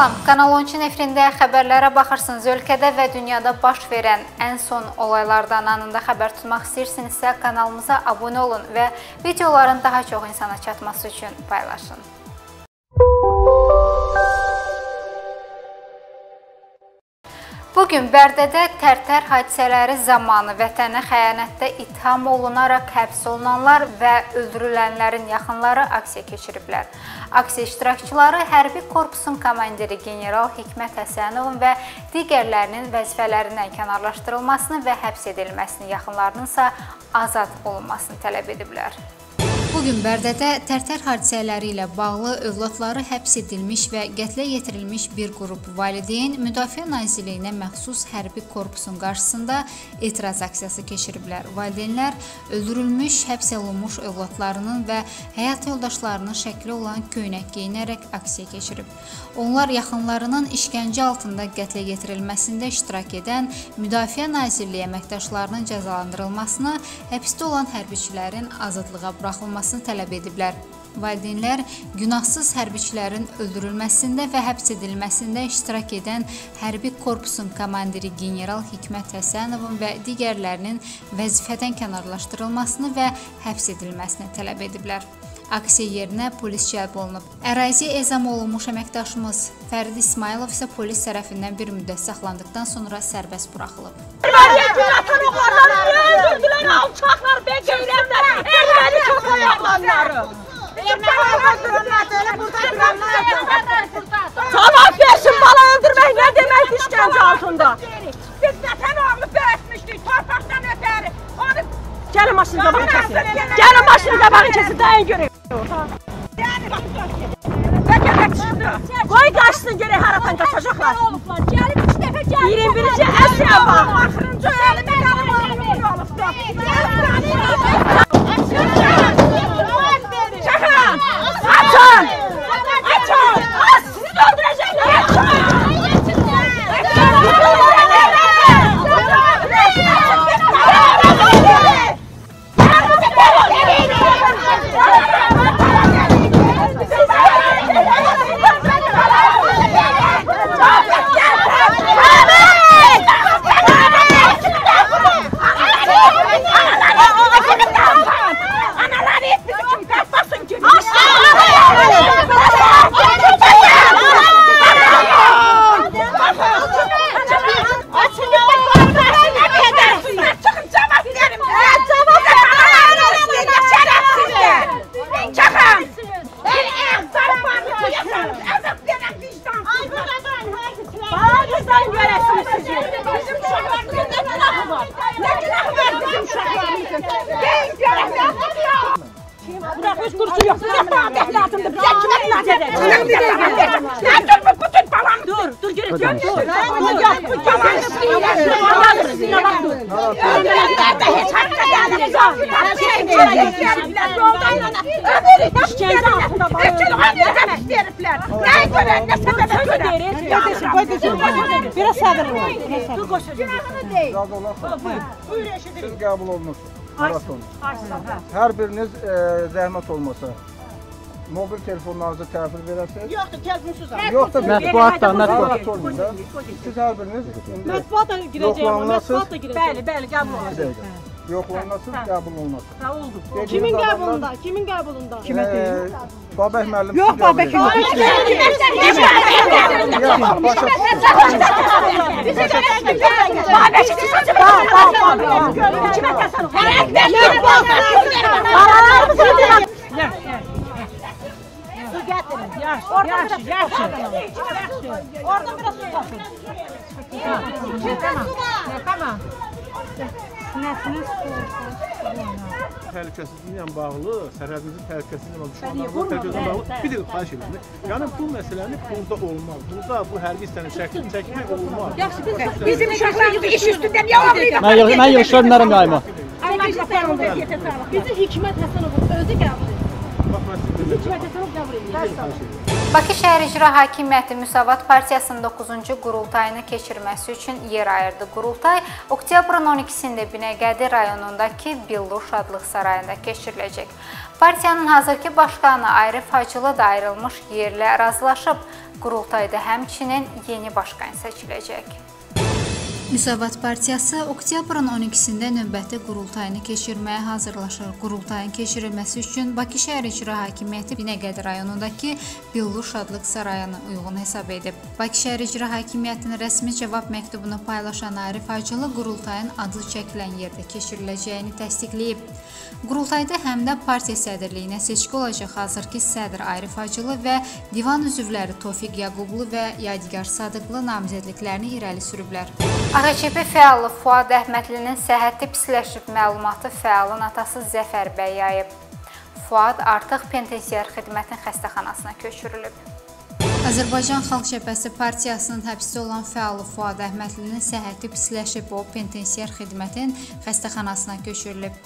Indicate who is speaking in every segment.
Speaker 1: Salam, Kanal 13-in efirində xəbərlərə baxırsınız. Ölkədə və dünyada baş verən ən son olaylardan anında xəbər tutmaq istəyirsinizsə, kanalımıza abunə olun və videoların daha çox insana çatması üçün paylaşın. Bu gün Bərdədə tərtər hadisələri zamanı vətənə xəyanətdə ittiham olunaraq həbs olunanlar və öldürülənlərin yaxınları aksiya keçiriblər. Aksiya iştirakçıları hərbi korpusun komandiri general Hikmət Həsənovun və digərlərinin vəzifələrindən kənarlaşdırılmasını və həbs edilməsini, yaxınlarının isə azad olunmasını tələb ediblər. Bu gün Bərdədə tərtər hadisələri ilə bağlı övladları həbs edilmiş və qətlə yetirilmiş bir qrup valideyn Müdafiə Nazirliyinə məxsus hərbi korpusun qarşısında etiraz aksiyası keçiriblər. Valideynlər öldürülmüş, həbs olunmuş övladlarının və həyat yoldaşlarının şəkli olan köynək geyinərək aksiya keçirib. Onlar yaxınlarının işgəncə altında qətlə yetirilməsində iştirak edən Müdafiə Nazirliyi əməkdaşlarının cəzalandırılmasını, həbsdə olan hərbiçilərin azadlığa buraxılmasını olunmasını tələb ediblər. Valideynlər günahsız hərbiçilərin öldürülməsində və həbs edilməsində iştirak edən hərbi korpusun komandiri general Hikmət Həsənovun və digərlərinin vəzifədən kənarlaşdırılmasını və həbs edilməsini tələb ediblər. Aksiya yerinə polis cəlb olunub. Əraziyə ezam olunmuş əməkdaşımız Fərid İsmailov isə polis tərəfindən bir müddət saxlandıqdan sonra sərbəst buraxılıb.
Speaker 2: Cavab versin, bala öldürmək nə deməkdir işgəncə altında? Biz vətən oğlu böyütmüşdük, torpaqdan ötəri. Gəlin maşını qabağını kəsin. Gəlin maşını qabağını kəsin, dayan görək. Qoy qaçsın görək haradan qaçacaqlar.
Speaker 3: Gəlib üç dəfə gəlib.
Speaker 2: 21-ci əsrə bax. Axırıncı əlimə qalıb olubdu. Bırak öz kursu yok. Bize bağırmak lazımdı. Bize kime lazım? Sen bir de Lan dur bu bütün balam. Dur. Dur geri dön. Dur. Bu yok. Bu. Yalan dur. Öldürenler de hiç hakka değerli. Her şey çeyrek. Yoldan. Öbürü işkence altında. Öpçülük anne demek herifler. Ne gören ne sebebe gören.
Speaker 4: Koy desin. Biraz sabırlı ol.
Speaker 2: Dur koşacağım.
Speaker 5: razı olasınız. Siz qəbul olunuz. Maraton. Hər biriniz e, zəhmət olmasa mobil telefonlarınızı təhvil verəsiniz.
Speaker 4: Yoxdur, telefonsuz al.
Speaker 5: Yoxsa
Speaker 4: Mətbuatdan,
Speaker 5: Narahat olmayın da. Siz hər biriniz indi
Speaker 4: Mətbuat da girəcəyəm,
Speaker 5: Yoxlanılasınız.
Speaker 4: mətbuat da girəcəyəm.
Speaker 2: Bəli, bəli, qəbul olacaq.
Speaker 5: dəqiqə. Yoxlanılasınız, qəbul olunasınız.
Speaker 2: Ha, oldu.
Speaker 4: Kimin qəbulunda? Kimin qəbulunda?
Speaker 5: e, Babək müəllim
Speaker 4: Yox,
Speaker 5: sizi qəbul
Speaker 4: Babək
Speaker 5: edir. Yox, başa
Speaker 2: Yaş, yaş, Orada biraz su bakın. Tamam.
Speaker 6: Təhlükəsizliklə bağlı, sərhədimizin təhlükəsizliklə bağlı, düşmanlarımızın təhlükəsizliklə bağlı bir də xahiş edirəm. Yəni bu məsələni burada olmaz. Burada bu hərbi hissəni çəkib çəkmək olmaz.
Speaker 2: Bizim uşaqlarımız iş üstündə niyə olmayıb?
Speaker 7: Mən yığ mən yığışdıra bilmərəm yayıma.
Speaker 4: Bizi Hikmət Həsənov özü qəbul edir. Hikmət Həsənov qəbul edir.
Speaker 3: Bakı şəhər İcra Hakimiyyəti Müsavat Partiyasının 9-cu qurultayını keçirməsi üçün yer ayırdı. Qurultay oktyabrın 12-sində Binəqədi rayonundakı Billur Şadlıq Sarayında keçiriləcək. Partiyanın hazırki başqanı Arif Hacılı da ayrılmış yerlə razılaşıb. Qurultayda həmçinin yeni başqan seçiləcək.
Speaker 1: Müsavat Partiyası oktyabrın 12-sində növbəti qurultayını keçirməyə hazırlaşır. Qurultayın keçirilməsi üçün Bakı şəhər icra hakimiyyəti Binəqədi rayonundakı Billur Şadlıq Sarayını uyğun hesab edib. Bakı şəhər icra hakimiyyətinin rəsmi cavab məktubunu paylaşan Arif Hacılı qurultayın adı çəkilən yerdə keçiriləcəyini təsdiqləyib. Qurultayda həm də partiya sədrliyinə seçki olacaq hazırki sədr Arif Hacılı və divan üzvləri Tofiq Yaqublu və Yadigar Sadıqlı namizədliklərini irəli sürüblər.
Speaker 3: AXÇP fəalı Fuad Əhmədlinin səhhəti pisləşib məlumatı fəalın atası Zəfər bəy yayıb. Fuad artıq penitensiar xidmətin xəstəxanasına köçürülüb.
Speaker 1: Azərbaycan Xalq Cəbhəsi partiyasının həbsdə olan fəalı Fuad Əhmədlinin səhhəti pisləşib, o penitensiar xidmətin xəstəxanasına köçürülüb.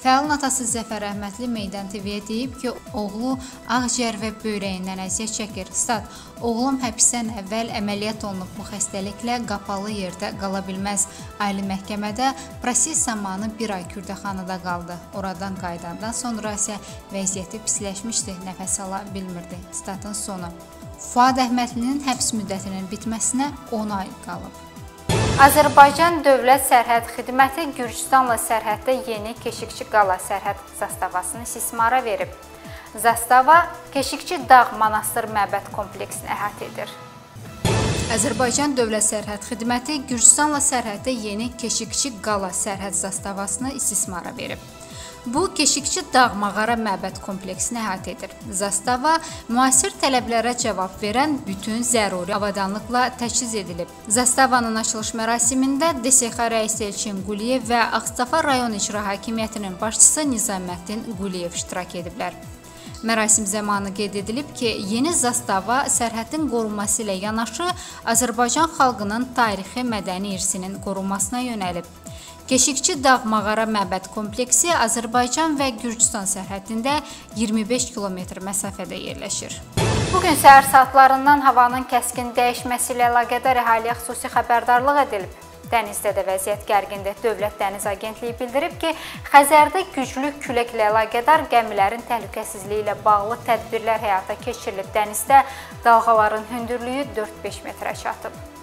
Speaker 1: Fəalın atası Zəfər Əhmədli Meydan TV-yə deyib ki, oğlu ağciyər və böyrəyindən əziyyət çəkir. Stat: Oğlum həbsdən əvvəl əməliyyat olunub. Bu xəstəliklə qapalı yerdə qala bilməz. Ali məhkəmədə proses zamanı 1 ay kürdəxanada qaldı. Oradan qayıdandan sonra isə vəziyyəti pisləşmişdi, nəfəs ala bilmirdi. Statın sonu. Fuad Əhmədlinin həbs müddətinin bitməsinə 10 ay qalıb.
Speaker 3: Azərbaycan Dövlət Sərhəd Xidməti Gürcüstanla sərhəddə yeni keşikçi qala sərhəd zastavasını istismara verib. Zastava Keşikçi Dağ Manastır məbəd kompleksini əhatə edir.
Speaker 1: Azərbaycan Dövlət Sərhəd Xidməti Gürcüstanla sərhəddə yeni Keşikçi qala sərhəd zastavasını istismara verib. Bu keşikçi dağ mağara məbəd kompleksini əhatə edir. Zastava müasir tələblərə cavab verən bütün zəruri avadanlıqla təchiz edilib. Zastavanın açılış mərasimində DSX rəisi Elçin Quliyev və Ağstafa rayon icra hakimiyyətinin başçısı Nizaməddin Quliyev iştirak ediblər. Mərasim zamanı qeyd edilib ki, yeni zastava sərhədin qorunması ilə yanaşı Azərbaycan xalqının tarixi mədəni irsinin qorunmasına yönəlib. Keşikçi Dağ mağara məbəd kompleksi Azərbaycan və Gürcüstan sərhədində 25 kilometr məsafədə yerləşir.
Speaker 3: Bu gün səhər saatlarından havanın kəskin dəyişməsi ilə əlaqədar əhaliyə xüsusi xəbərdarlıq edilib. Dənizdə də vəziyyət gərgindir. Dövlət Dəniz Agentliyi bildirib ki, Xəzərdə güclü küləklə əlaqədar gəmilərin təhlükəsizliyi ilə bağlı tədbirlər həyata keçirilib. Dənizdə dalğaların hündürlüyü 4-5 metrə çatıb.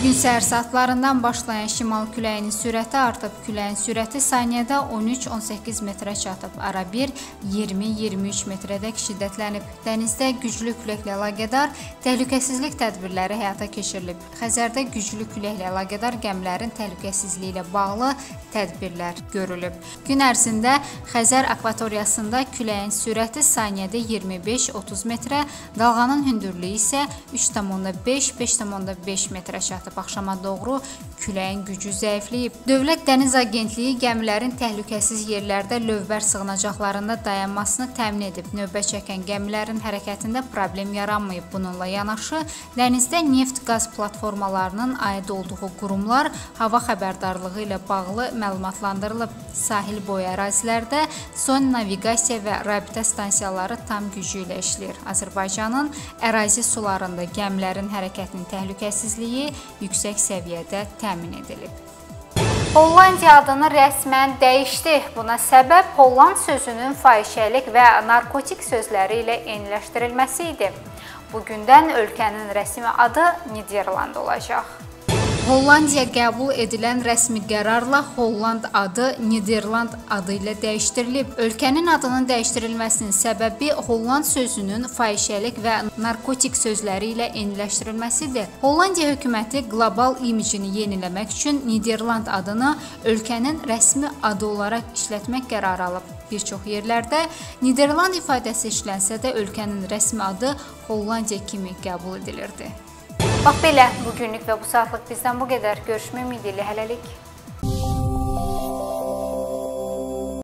Speaker 1: Bugün səhər saatlarından başlayan şimal küləyinin sürəti artıb. Küləyin sürəti saniyədə 13-18 metrə çatıb. Arabir 20-23 metrədək şiddətlənib. Dənizdə güclü küləklə əlaqədar təhlükəsizlik tədbirləri həyata keçirilib. Xəzərdə güclü küləklə əlaqədar gəmilərin təhlükəsizliyi ilə bağlı tədbirlər görülüb. Gün ərzində Xəzər akvatoriyasında küləyin sürəti saniyədə 25-30 metrə, dalğanın hündürlüyü isə 3,5-5,5 metrə çatıb çatıb. Axşama doğru küləyin gücü zəifləyib. Dövlət Dəniz Agentliyi gəmilərin təhlükəsiz yerlərdə lövbər sığınacaqlarında dayanmasını təmin edib. Növbə çəkən gəmilərin hərəkətində problem yaranmayıb. Bununla yanaşı, dənizdə neft-qaz platformalarının aid olduğu qurumlar hava xəbərdarlığı ilə bağlı məlumatlandırılıb. Sahil boyu ərazilərdə son naviqasiya və rabitə stansiyaları tam gücü ilə işləyir. Azərbaycanın ərazi sularında gəmilərin hərəkətinin təhlükəsizliyi yüksək səviyyədə təmin edilib.
Speaker 3: Hollandiya adını rəsmən dəyişdi. Buna səbəb Holland sözünün fahişəlik və narkotik sözləri ilə eyniləşdirilməsi idi. Bugündən ölkənin rəsmi adı Niderland olacaq.
Speaker 1: Hollandiya qəbul edilən rəsmi qərarla Holland adı Niderland adı ilə dəyişdirilib. Ölkənin adının dəyişdirilməsinin səbəbi Holland sözünün fahişəlik və narkotik sözləri ilə eyniləşdirilməsidir. Hollandiya hökuməti qlobal imicini yeniləmək üçün Niderland adını ölkənin rəsmi adı olaraq işlətmək qərarı alıb. Bir çox yerlərdə Niderland ifadəsi işlənsə də ölkənin rəsmi adı Hollandiya kimi qəbul edilirdi.
Speaker 3: Bax belə, bu günlük və bu saatlıq bizdən bu qədər. Görüşmək ümidi ilə hələlik.